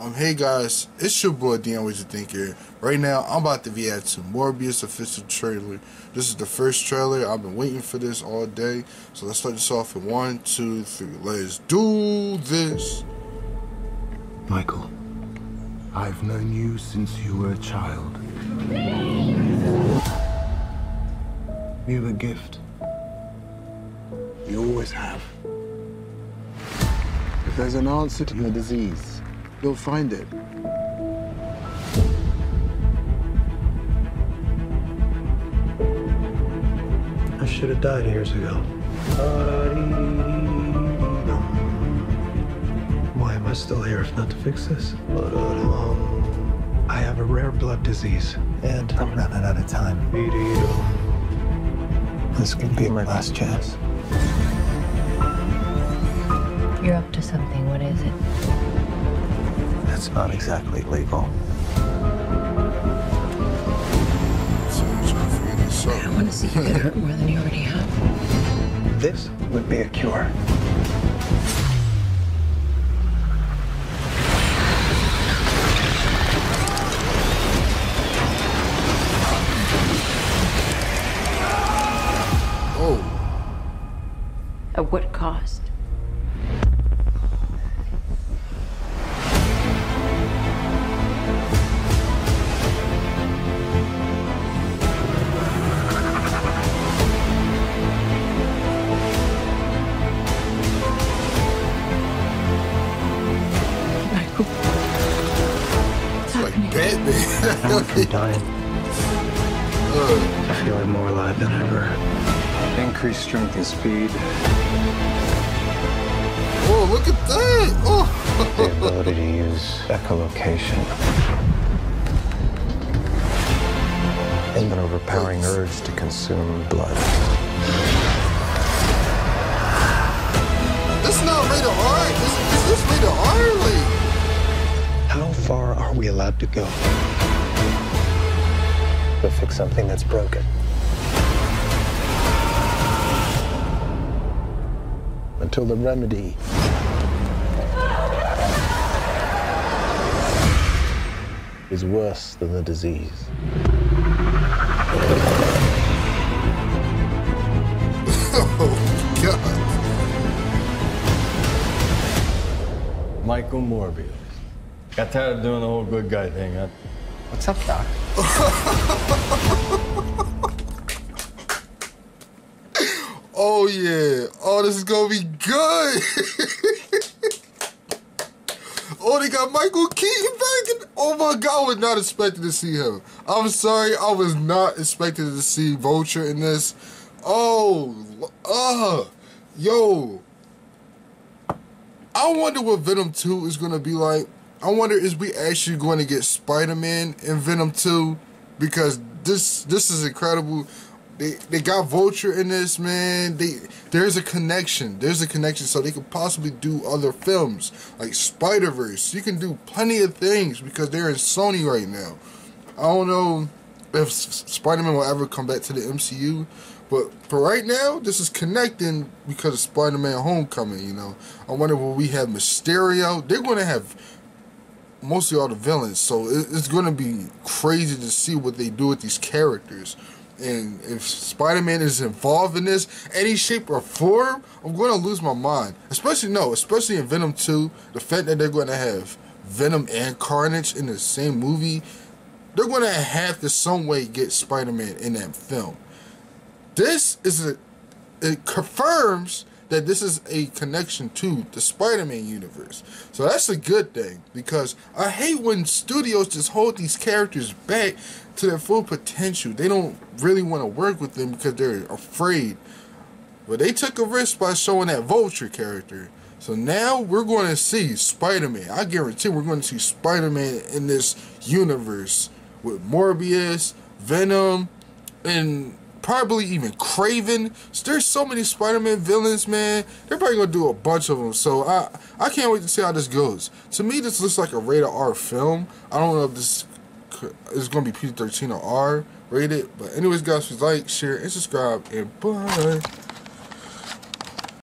Um, hey guys, it's your boy Deon What You Think here. Right now, I'm about to react to Morbius official trailer. This is the first trailer. I've been waiting for this all day. So let's start this off in one, two, three. Let's do this. Michael, I've known you since you were a child. You're a gift. You always have. If there's an answer to your disease, You'll find it. I should have died years ago. Why am I still here if not to fix this? I have a rare blood disease, and I'm running out of time. This could be my last chance. You're up to something. What is it? It's not exactly legal. I want to see you get hurt more than you already have. This would be a cure. Oh. At what cost? I'm dying. I feel like more alive than ever. Increased strength and speed. Oh, look at that! Oh. the ability to use echolocation. And an overpowering urge to consume blood. This not rated R. Is, is this rated R? Like, how far are we allowed to go? To fix something that's broken. Until the remedy is worse than the disease. oh, God. Michael Morbius. Got tired of doing the whole good guy thing, huh? What's up, Doc? oh, yeah. Oh, this is going to be good. oh, they got Michael Keaton back. oh, my God. I was not expecting to see him. I'm sorry. I was not expecting to see Vulture in this. Oh, uh, yo. I wonder what Venom 2 is going to be like. I wonder is we actually going to get Spider-Man in Venom 2 because this this is incredible. They they got Vulture in this, man. They there's a connection. There's a connection so they could possibly do other films like Spider-Verse. You can do plenty of things because they're in Sony right now. I don't know if Spider-Man will ever come back to the MCU, but for right now, this is connecting because of Spider-Man Homecoming, you know. I wonder will we have Mysterio? They're going to have mostly all the villains. So it's going to be crazy to see what they do with these characters. And if Spider-Man is involved in this, any shape or form, I'm going to lose my mind. Especially, no, especially in Venom 2, the fact that they're going to have Venom and Carnage in the same movie, they're going to have to some way get Spider-Man in that film. This is a, it confirms that this is a connection to the Spider-Man universe. So that's a good thing because I hate when studios just hold these characters back to their full potential. They don't really want to work with them because they're afraid. But they took a risk by showing that Vulture character. So now we're going to see Spider-Man. I guarantee we're going to see Spider-Man in this universe with Morbius, Venom, and probably even Kraven. There's so many Spider-Man villains, man. They're probably gonna do a bunch of them. So I I can't wait to see how this goes. To me, this looks like a rated R film. I don't know if this is gonna be PG-13 or R rated. But anyways, guys, please like, share, and subscribe. And bye.